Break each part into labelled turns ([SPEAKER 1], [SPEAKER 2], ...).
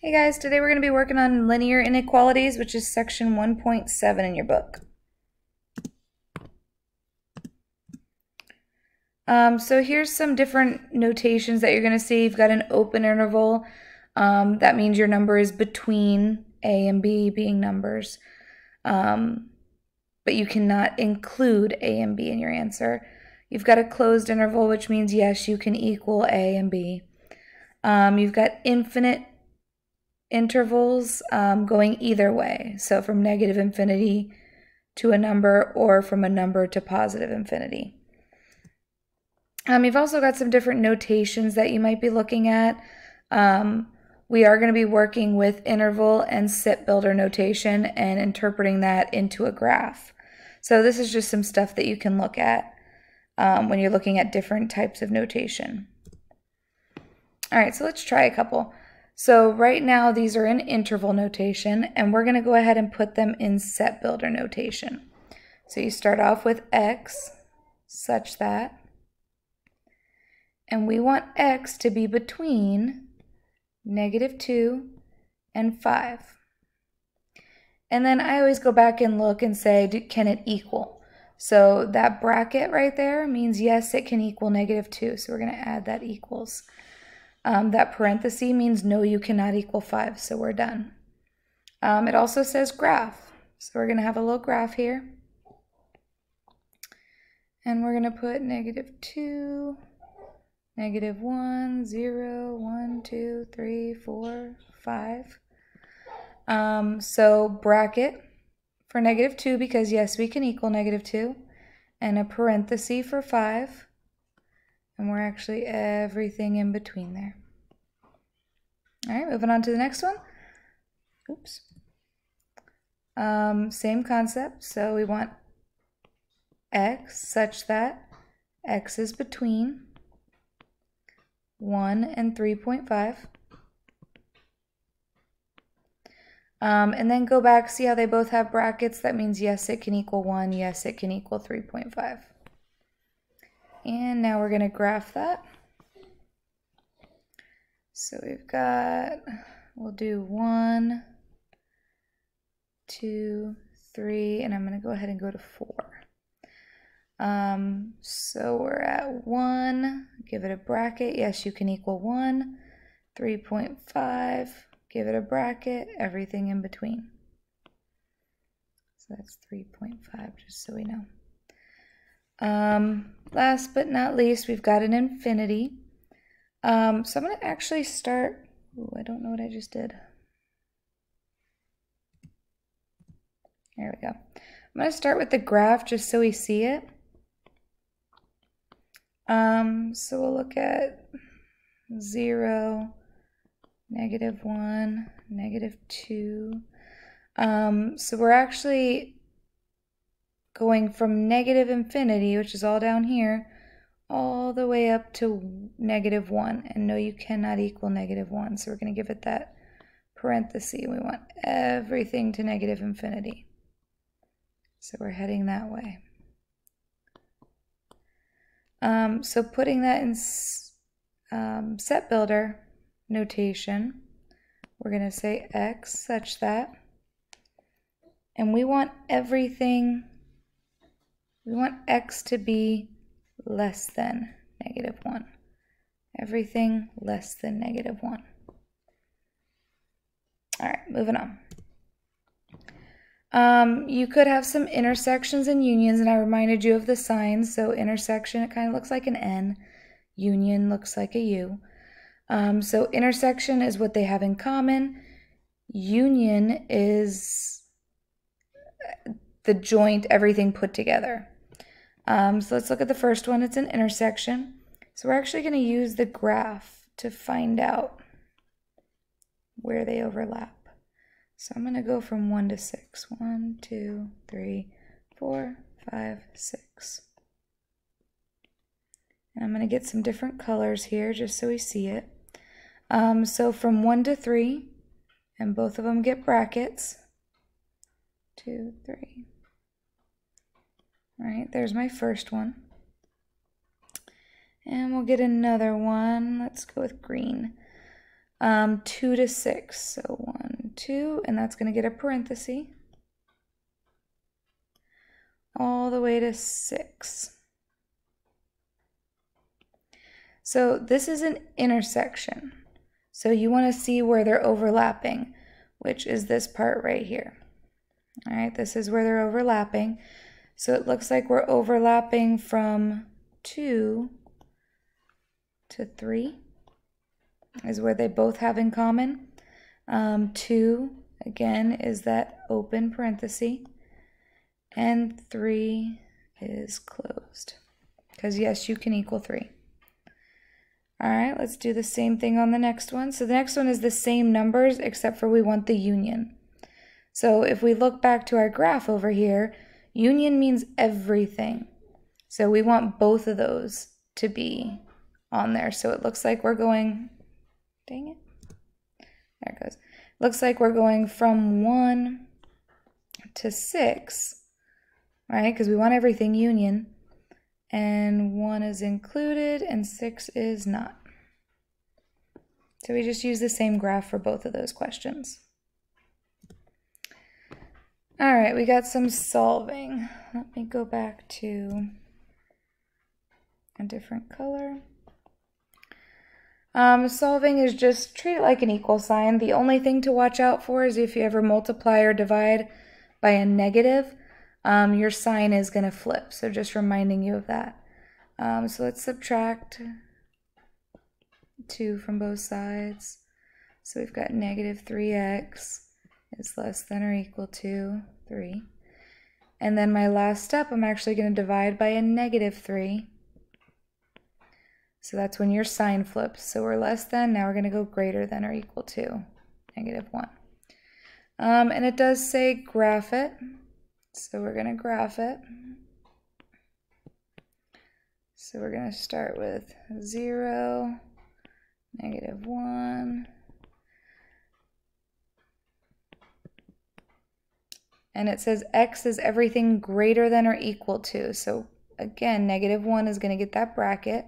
[SPEAKER 1] Hey guys, today we're going to be working on linear inequalities, which is section 1.7 in your book. Um, so here's some different notations that you're going to see. You've got an open interval. Um, that means your number is between A and B being numbers. Um, but you cannot include A and B in your answer. You've got a closed interval, which means yes, you can equal A and B. Um, you've got infinite intervals um, going either way. So from negative infinity to a number or from a number to positive infinity. Um, you've also got some different notations that you might be looking at. Um, we are going to be working with interval and set builder notation and interpreting that into a graph. So this is just some stuff that you can look at um, when you're looking at different types of notation. All right, so let's try a couple. So right now these are in interval notation and we're gonna go ahead and put them in set builder notation. So you start off with x such that, and we want x to be between negative 2 and 5. And then I always go back and look and say, can it equal? So that bracket right there means yes, it can equal negative 2. So we're going to add that equals. Um, that parenthesis means no, you cannot equal 5, so we're done. Um, it also says graph, so we're going to have a little graph here. And we're going to put negative 2, negative 1, 0, 1, 2, 3, 4, 5. Um, so bracket for negative 2 because yes, we can equal negative 2. And a parenthesis for 5 and we're actually everything in between there. All right, moving on to the next one. Oops. Um, same concept. So we want x such that x is between 1 and 3.5. Um, and then go back, see how they both have brackets? That means yes, it can equal 1. Yes, it can equal 3.5. And now we're going to graph that. So we've got, we'll do one, two, three, and I'm going to go ahead and go to four. Um, so we're at one, give it a bracket. Yes, you can equal one, 3.5, give it a bracket, everything in between. So that's 3.5, just so we know. Um, last but not least, we've got an infinity. Um, so I'm going to actually start, ooh, I don't know what I just did. There we go. I'm going to start with the graph just so we see it. Um, so we'll look at 0, negative 1, negative 2. Um, so we're actually going from negative infinity, which is all down here, all the way up to negative 1. And no, you cannot equal negative 1. So we're going to give it that parenthesis. We want everything to negative infinity. So we're heading that way. Um, so putting that in um, set builder notation, we're going to say x such that, and we want everything we want x to be less than negative 1. Everything less than negative 1. All right, moving on. Um, you could have some intersections and unions, and I reminded you of the signs. So intersection, it kind of looks like an N. Union looks like a U. Um, so intersection is what they have in common. Union is the joint, everything put together. Um, so let's look at the first one. It's an intersection. So we're actually going to use the graph to find out where they overlap. So I'm going to go from 1 to 6. 1, 2, 3, 4, 5, 6. And I'm going to get some different colors here just so we see it. Um, so from 1 to 3, and both of them get brackets. 2, 3, all right, there's my first one. And we'll get another one. Let's go with green. um, 2 to 6. So 1, 2, and that's going to get a parenthesis all the way to 6. So this is an intersection. So you want to see where they're overlapping, which is this part right here. All right, this is where they're overlapping. So it looks like we're overlapping from 2 to 3 is where they both have in common. Um, 2, again, is that open parenthesis. And 3 is closed. Because yes, you can equal 3. All right, let's do the same thing on the next one. So the next one is the same numbers, except for we want the union. So if we look back to our graph over here, union means everything. So we want both of those to be on there. So it looks like we're going, dang it, there it goes. Looks like we're going from 1 to 6, right? Because we want everything union. And 1 is included and 6 is not. So we just use the same graph for both of those questions. All right, we got some solving. Let me go back to a different color. Um, solving is just treat it like an equal sign. The only thing to watch out for is if you ever multiply or divide by a negative, um, your sign is going to flip. So just reminding you of that. Um, so let's subtract 2 from both sides. So we've got negative 3x is less than or equal to 3. And then my last step, I'm actually going to divide by a negative 3. So that's when your sign flips. So we're less than, now we're going to go greater than or equal to negative 1. Um, and it does say graph it. So we're going to graph it. So we're going to start with 0, negative 1, and it says x is everything greater than or equal to. So again, negative 1 is going to get that bracket.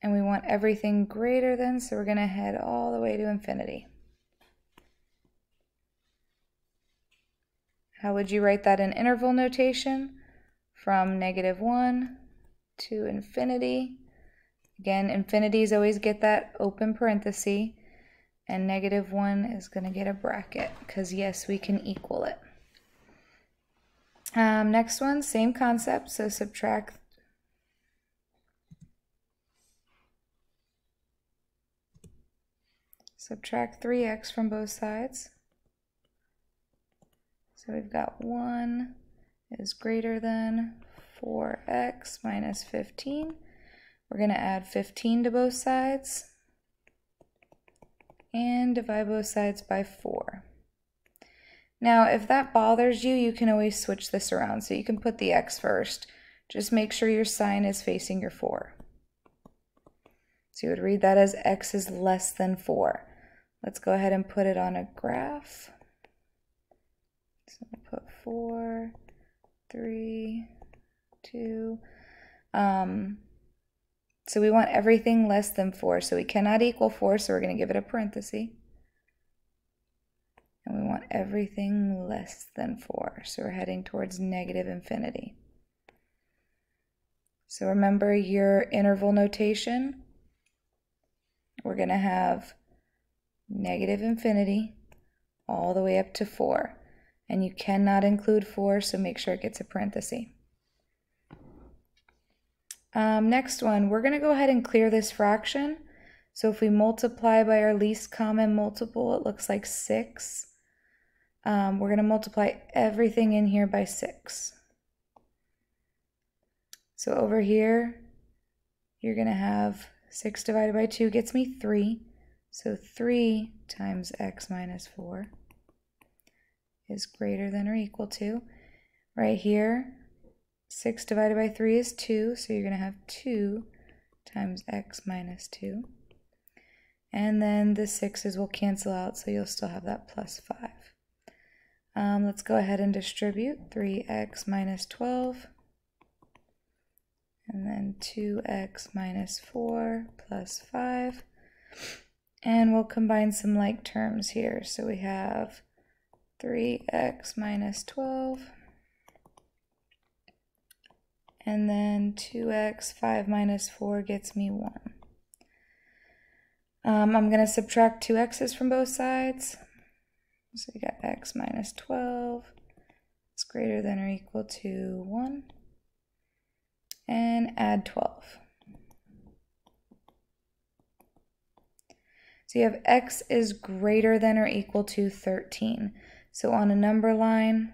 [SPEAKER 1] and we want everything greater than, so we're going to head all the way to infinity. How would you write that in interval notation? From negative 1 to infinity. Again, infinities always get that open parenthesis, and negative 1 is going to get a bracket, because yes, we can equal it. Um, next one, same concept, so subtract Subtract 3x from both sides. So we've got 1 is greater than 4x minus 15. We're going to add 15 to both sides and divide both sides by 4. Now, if that bothers you, you can always switch this around. So you can put the x first. Just make sure your sign is facing your 4. So you would read that as x is less than 4. Let's go ahead and put it on a graph. So i put four, three, two. Um, so we want everything less than 4. So we cannot equal 4, so we're going to give it a parenthesis. And we want everything less than 4. So we're heading towards negative infinity. So remember your interval notation. We're going to have negative infinity all the way up to 4. And you cannot include 4, so make sure it gets a parenthesis. Um, next one, we're going to go ahead and clear this fraction. So if we multiply by our least common multiple, it looks like 6. Um, we're going to multiply everything in here by 6. So over here, you're going to have 6 divided by 2 gets me 3. So 3 times x minus 4 is greater than or equal to, right here, 6 divided by 3 is 2, so you're going to have 2 times x minus 2. And then the 6's will cancel out, so you'll still have that plus 5. Um, let's go ahead and distribute 3x minus 12 and then 2x minus 4 plus 5. And we'll combine some like terms here. So we have 3x minus 12 and then 2x 5 minus 4 gets me 1. Um, I'm going to subtract two x's from both sides. So we got x minus 12 is greater than or equal to 1. And add 12. So you have x is greater than or equal to 13. So on a number line,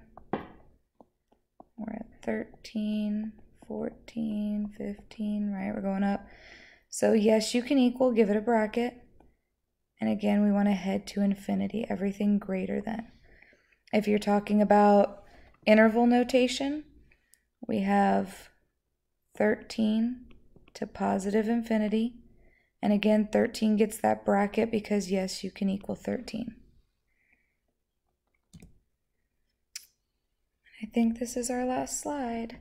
[SPEAKER 1] we're at 13, 14, 15, right? We're going up. So yes, you can equal, give it a bracket. And again, we want to head to infinity, everything greater than. If you're talking about interval notation, we have 13 to positive infinity. And again, 13 gets that bracket because yes, you can equal 13. I think this is our last slide.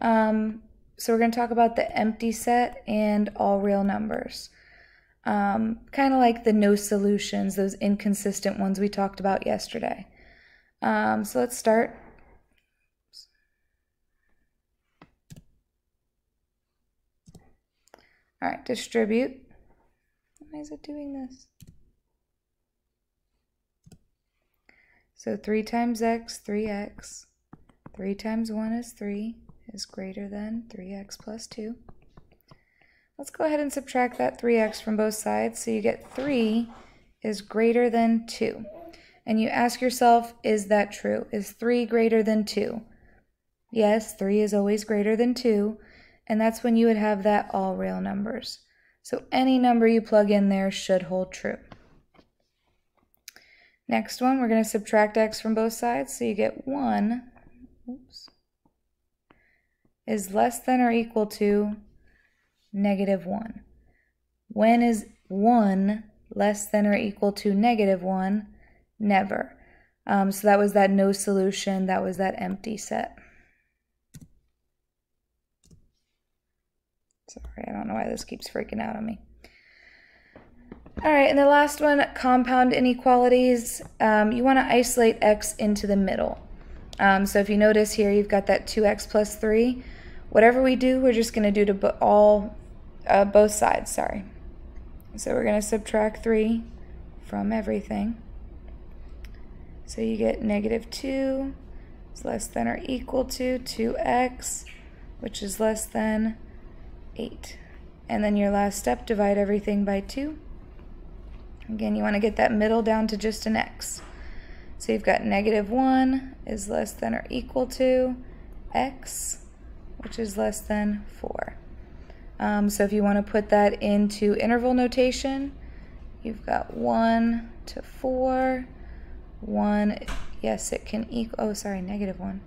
[SPEAKER 1] Um, so we're going to talk about the empty set and all real numbers. Um, kind of like the no solutions, those inconsistent ones we talked about yesterday. Um, so let's start. All right, distribute. Why is it doing this? So 3 times x, 3x. 3 times 1 is 3, is greater than 3x plus 2. Let's go ahead and subtract that 3x from both sides. So you get 3 is greater than 2. And you ask yourself, is that true? Is 3 greater than 2? Yes, 3 is always greater than 2. And that's when you would have that all real numbers. So any number you plug in there should hold true. Next one, we're going to subtract x from both sides. So you get 1 oops, is less than or equal to negative 1. When is 1 less than or equal to negative 1? Never. Um, so that was that no solution. That was that empty set. Sorry, I don't know why this keeps freaking out on me. All right, and the last one, compound inequalities. Um, you want to isolate x into the middle. Um, so if you notice here, you've got that 2x plus 3. Whatever we do, we're just going to do to all uh, both sides, sorry. So we're going to subtract 3 from everything. So you get negative 2 is less than or equal to 2x, which is less than 8. And then your last step, divide everything by 2. Again, you want to get that middle down to just an x. So you've got negative 1 is less than or equal to x, which is less than 4. Um, so if you want to put that into interval notation, you've got 1 to 4. 1, yes, it can equal, oh, sorry, negative 1.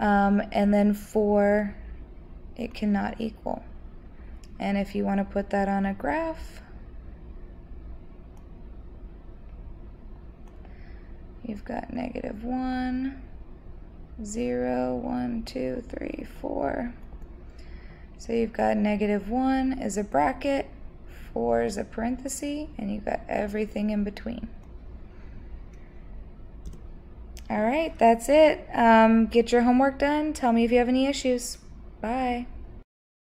[SPEAKER 1] Um, and then 4, it cannot equal. And if you want to put that on a graph, you've got negative 1, 0, 1, 2, 3, 4. So you've got negative 1 is a bracket, 4 is a parenthesis, and you've got everything in between. All right, that's it. Um, get your homework done. Tell me if you have any issues. Bye.